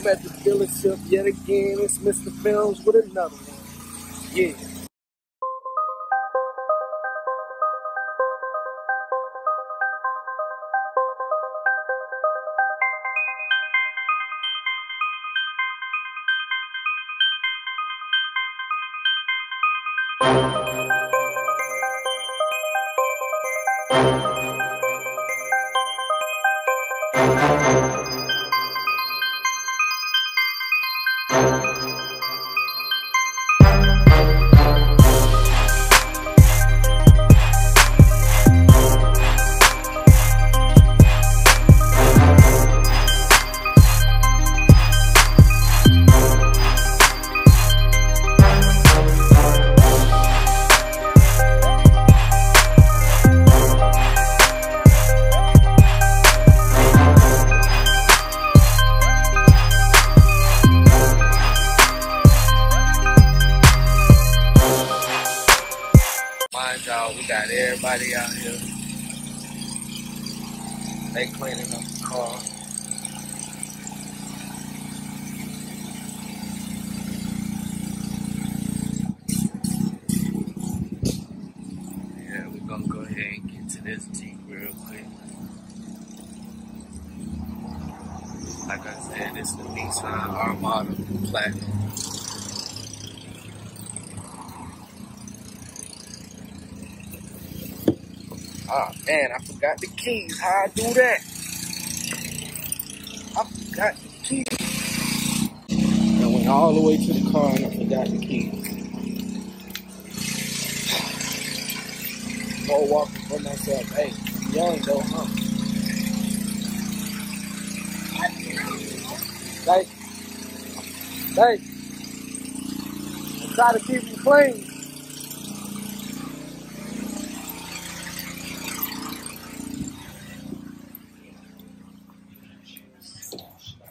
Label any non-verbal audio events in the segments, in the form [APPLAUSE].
I'm at the dealership yet again. It's Mr. Filmz with another one. Yeah. Armada Platinum. Oh ah, man, I forgot the keys. How I do that? I forgot the keys. I went all the way to the car and I forgot the keys. More walking for myself. Hey, young though, huh? Hey, hey. Try to keep you clean.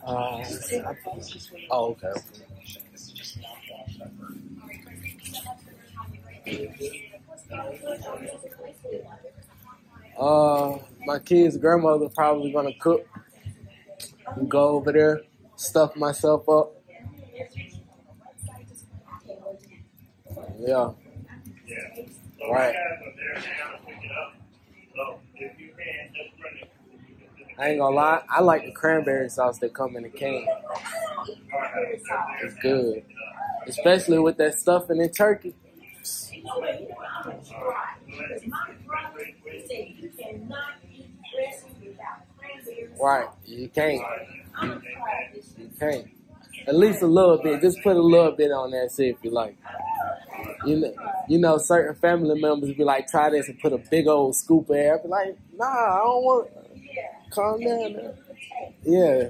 Uh, oh, okay. Uh, my kid's grandmother probably gonna cook. and Go over there, stuff myself up. Yeah. Right. I ain't gonna lie, I like the cranberry sauce that come in a can. It's good. Especially with that stuffing and turkey. Right. You can't. You can't. At least a little bit. Just put a little bit on there, see if you like. You know, you know, certain family members be like, try this and put a big old scoop of air. Be like, nah, I don't want. Calm down, man. Yeah.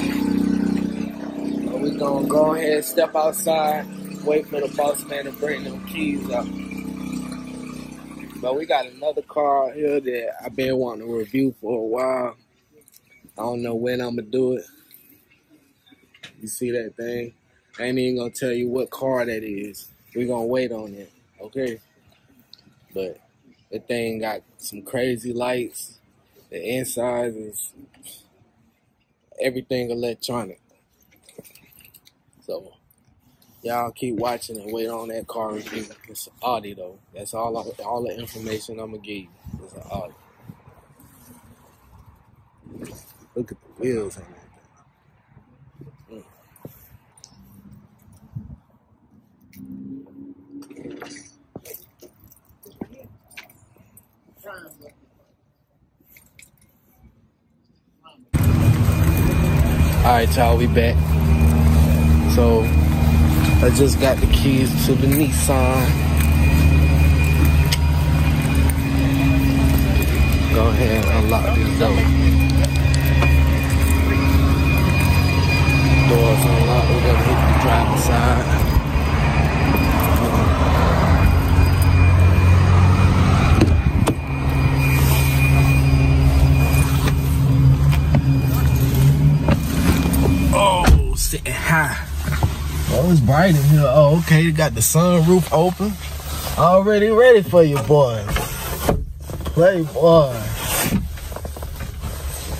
we gonna go ahead and step outside, wait for the boss man to bring them keys up. But we got another car here that I've been wanting to review for a while. I don't know when I'm gonna do it. You see that thing? I ain't even gonna tell you what car that is. We're gonna wait on it, okay? But the thing got some crazy lights. The inside is everything electronic. So y'all keep watching and wait on that car review. It's an Audi though. That's all I, all the information I'm gonna give you. It's an Audi. Look at the wheels on that. thing. All right, y'all, we back. So I just got the keys to the Nissan. Go ahead and unlock this door. Doors unlocked. We're gonna hit the driver's side. Oh, sitting high. Oh, it's bright in here. Oh, okay. They got the sunroof open. Already ready for you, boy. play Playboy.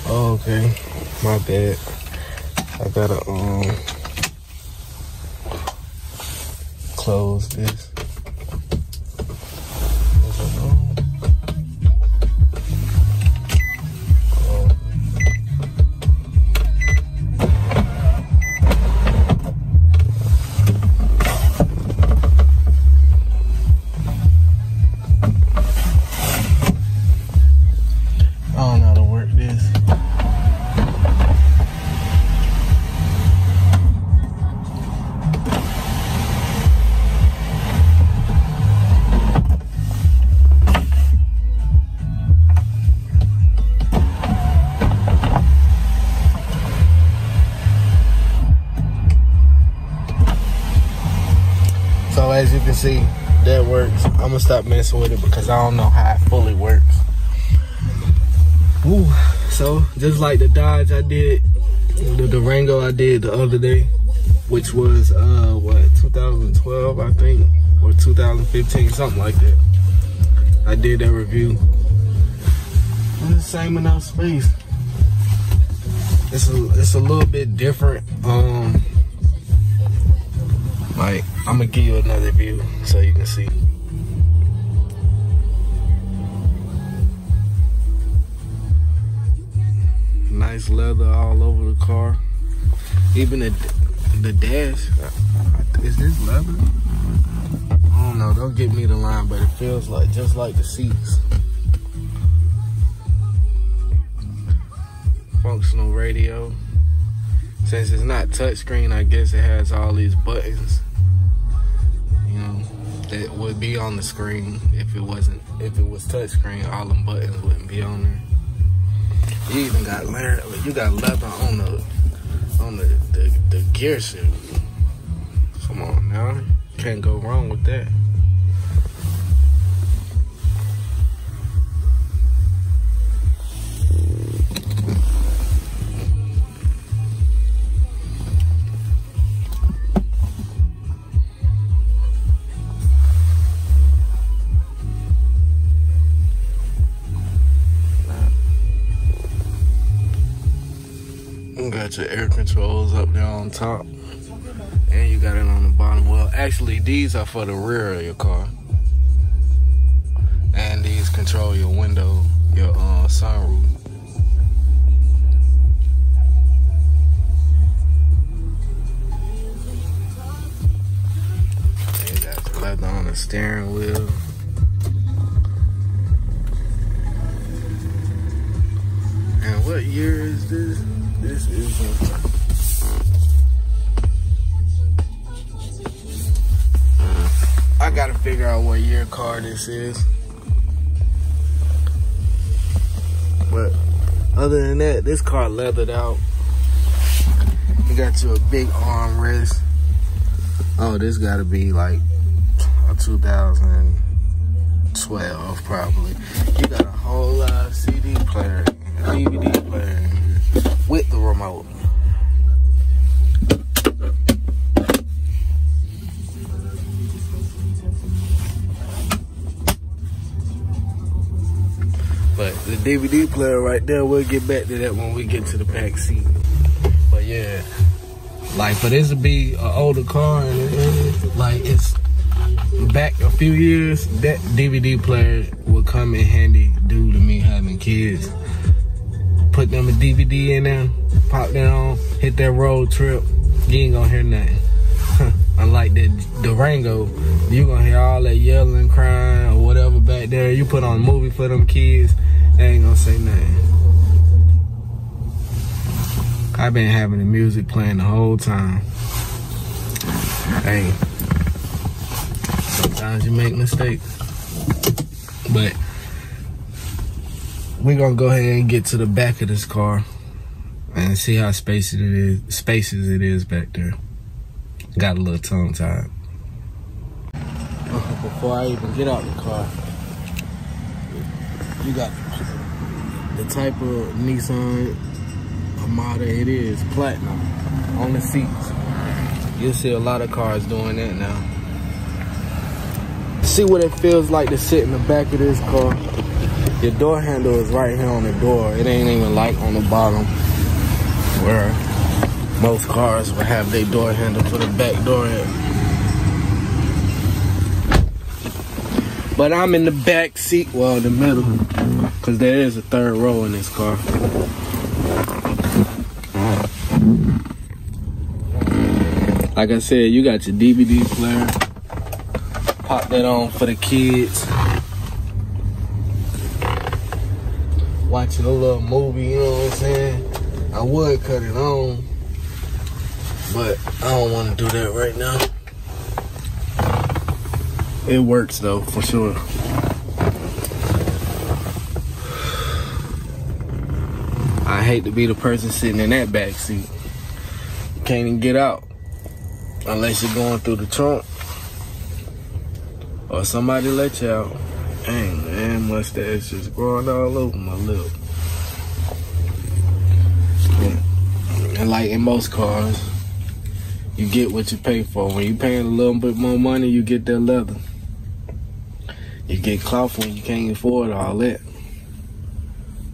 Okay. My bad. I gotta um close this. Can see, that works. I'm gonna stop messing with it because I don't know how it fully works. Ooh, so just like the Dodge I did, the Durango I did the other day, which was uh what 2012 I think or 2015 something like that. I did that review. It's the same enough space. It's a it's a little bit different. Um, I'm gonna give you another view so you can see. Nice leather all over the car. Even the the dash. Is this leather? I don't know. Don't get me the line, but it feels like just like the seats. Functional radio. Since it's not touchscreen, I guess it has all these buttons. That would be on the screen if it wasn't. If it was touchscreen, all them buttons wouldn't be on there. You even got leather. You got leather on the on the the, the gear shift. Come on now, can't go wrong with that. Got your air controls up there on top. And you got it on the bottom. Well, actually, these are for the rear of your car. And these control your window, your uh, sunroof. You got the leather on the steering wheel. And what year is this? This is I gotta figure out what year car this is. But other than that, this car leathered out. You got you a big armrest. Oh, this gotta be like a 2012 probably. You got a whole lot of CD player, DVD player with the remote. But the DVD player right there, we'll get back to that when we get to the back seat. But yeah, like for this to be an older car and it, like it's back a few years, that DVD player would come in handy due to me having kids. Put them a DVD in there, pop that on, hit that road trip, you ain't gonna hear nothing. [LAUGHS] Unlike that Durango, you gonna hear all that yelling, crying, or whatever back there. You put on a movie for them kids, they ain't gonna say nothing. I've been having the music playing the whole time. Hey, sometimes you make mistakes, but we're gonna go ahead and get to the back of this car and see how spacious it is spacious it is back there. Got a little tongue tied. [LAUGHS] Before I even get out the car, you got the type of Nissan Armada it is, platinum, on the seats. You'll see a lot of cars doing that now. See what it feels like to sit in the back of this car. Your door handle is right here on the door. It ain't even like on the bottom where most cars will have their door handle for the back door at. But I'm in the back seat, well, the middle, because there is a third row in this car. Like I said, you got your DVD player. Pop that on for the kids. Watching a little movie, you know what I'm saying? I would cut it on, but I don't want to do that right now. It works though, for sure. I hate to be the person sitting in that back seat. Can't even get out unless you're going through the trunk or somebody let you out. Dang mustache just growing all over my lip. And like in most cars, you get what you pay for. When you paying a little bit more money, you get that leather. You get cloth when you can't afford all that.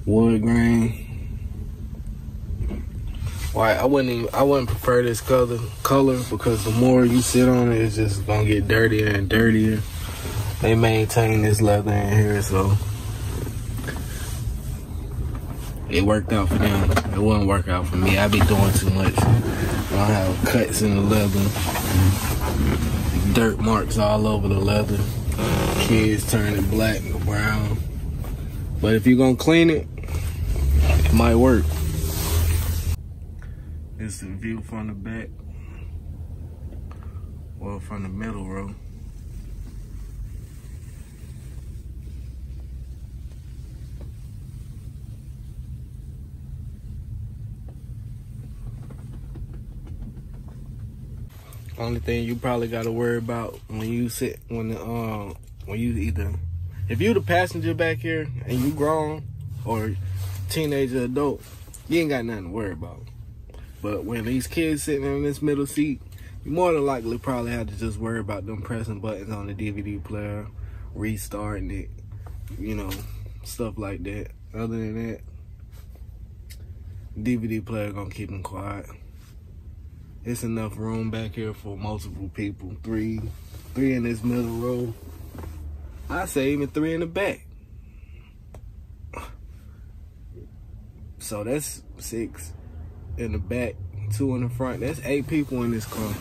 Wood grain. Why I wouldn't even, I wouldn't prefer this color color because the more you sit on it, it's just gonna get dirtier and dirtier. They maintain this leather in here, so it worked out for them. It wouldn't work out for me. I be doing too much. I have cuts in the leather, dirt marks all over the leather kids turning black and brown. But if you're gonna clean it, it might work. This is the view from the back. Well, from the middle row. Only thing you probably got to worry about when you sit when the um when you either if you the passenger back here and you grown or teenager adult, you ain't got nothing to worry about. But when these kids sitting in this middle seat, you more than likely probably have to just worry about them pressing buttons on the DVD player, restarting it, you know, stuff like that. Other than that, DVD player gonna keep them quiet. It's enough room back here for multiple people. Three, three in this middle row. I say even three in the back. So that's six in the back, two in the front. That's eight people in this car.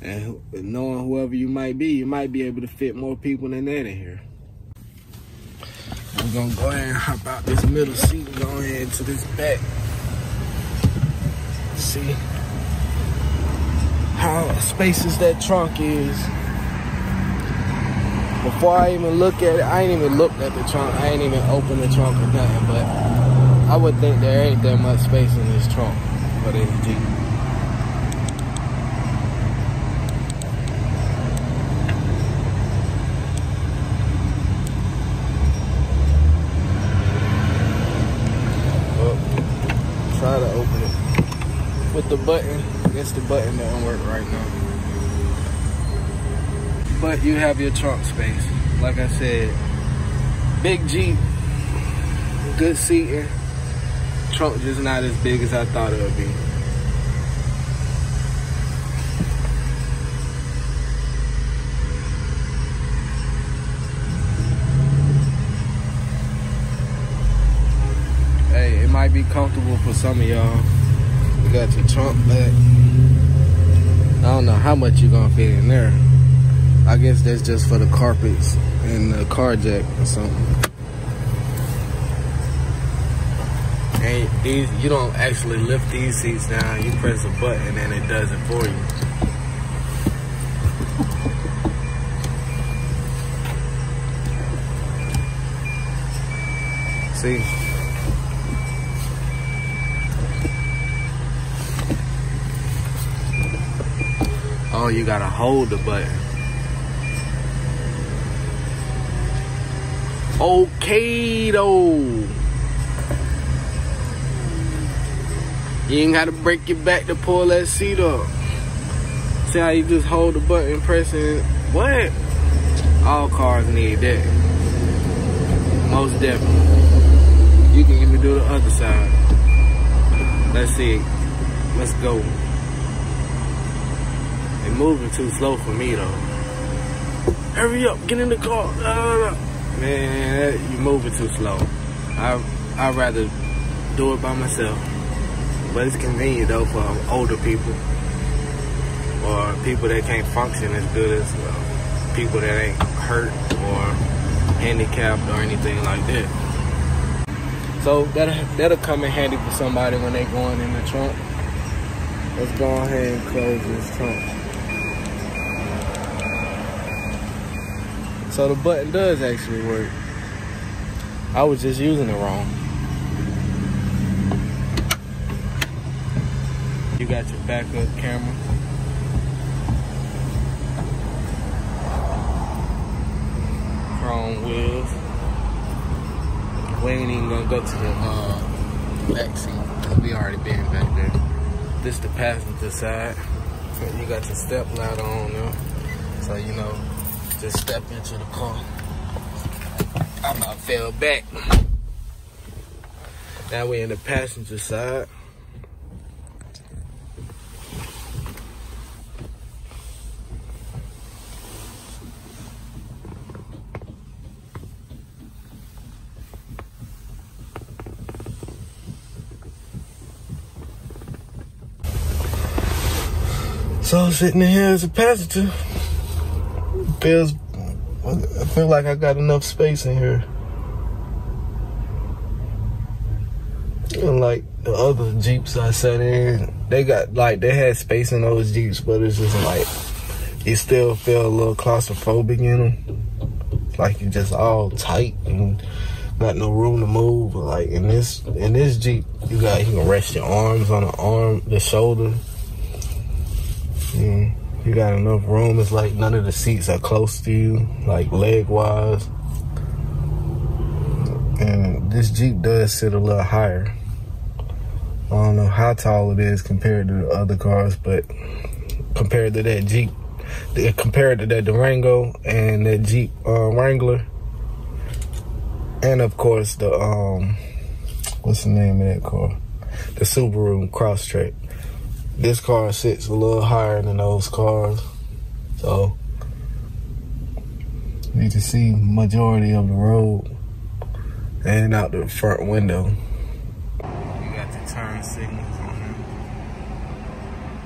And knowing whoever you might be, you might be able to fit more people than that in here. We're gonna go ahead and hop out this middle seat and go ahead to this back. See how spacious that trunk is before I even look at it, I ain't even looked at the trunk. I ain't even opened the trunk or nothing, but I would think there ain't that much space in this trunk for this Jeep. try to open it with the button. It's the button that don't work right now but you have your trunk space. Like I said, big Jeep, good seating. Trunk just not as big as I thought it would be. Hey, it might be comfortable for some of y'all. You got your trunk back. I don't know how much you're gonna fit in there. I guess that's just for the carpets and the car jack or something. And these, you don't actually lift these seats down. You press a button and it does it for you. see. Oh, you gotta hold the button. Okay, though. You ain't gotta break your back to pull that seat up. See how you just hold the button, pressing what? All cars need that. Most definitely. You can even do the other side. Let's see. Let's go. Moving too slow for me though. Hurry up, get in the car. Man, you're moving too slow. I I'd rather do it by myself. But it's convenient though for older people or people that can't function as good as uh, people that ain't hurt or handicapped or anything like that. So that'll, that'll come in handy for somebody when they going in the trunk. Let's go ahead and close this trunk. So the button does actually work. I was just using it wrong. You got your backup camera. Chrome wheels. We ain't even gonna go to the uh, back seat we already been back there. This the passenger side. You got your step ladder on there. So you know, just step into the car. I'm about fell back. Now we in the passenger side. So sitting in here as a passenger feels I feel like I got enough space in here. And like the other Jeeps I sat in, they got like they had space in those Jeeps, but it's just like you still feel a little claustrophobic in them. Like you're just all tight and not no room to move. Like in this in this Jeep, you got you can rest your arms on the arm, the shoulder. Mm, you got enough room. It's like none of the seats are close to you, like leg wise. And this Jeep does sit a little higher. I don't know how tall it is compared to the other cars, but compared to that Jeep, compared to that Durango and that Jeep uh, Wrangler, and of course the um, what's the name of that car? The Subaru Crosstrek this car sits a little higher than those cars. So you can see majority of the road and out the front window. You got the turn signals on here.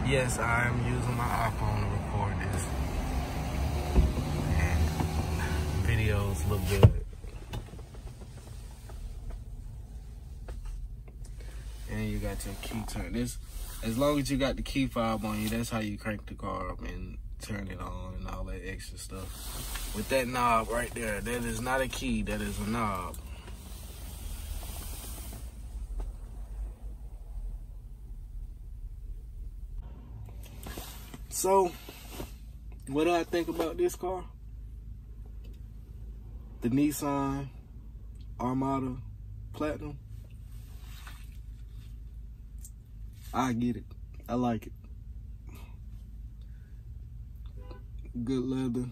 Yes, I am using my iPhone to record this. And videos look good. And you got your key turn. This as long as you got the key fob on you, that's how you crank the car up and turn it on and all that extra stuff. With that knob right there, that is not a key, that is a knob. So, what do I think about this car? The Nissan Armada Platinum. I get it. I like it. Good leather.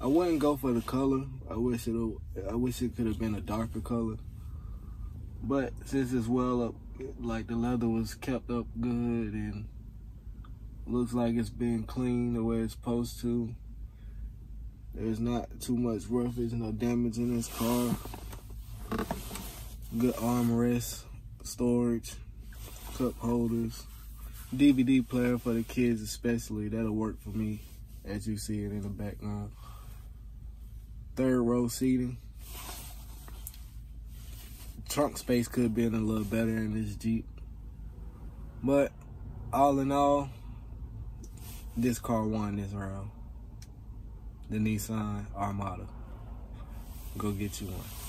I wouldn't go for the color. I wish it. I wish it could have been a darker color. But since it's well up, like the leather was kept up good and looks like it's been cleaned the way it's supposed to. There's not too much roughage, no damage in this car. Good armrest, storage cup holders, DVD player for the kids especially. That'll work for me as you see it in the background. Third row seating. Trunk space could have been a little better in this Jeep. But all in all, this car won this round. The Nissan Armada. Go get you one.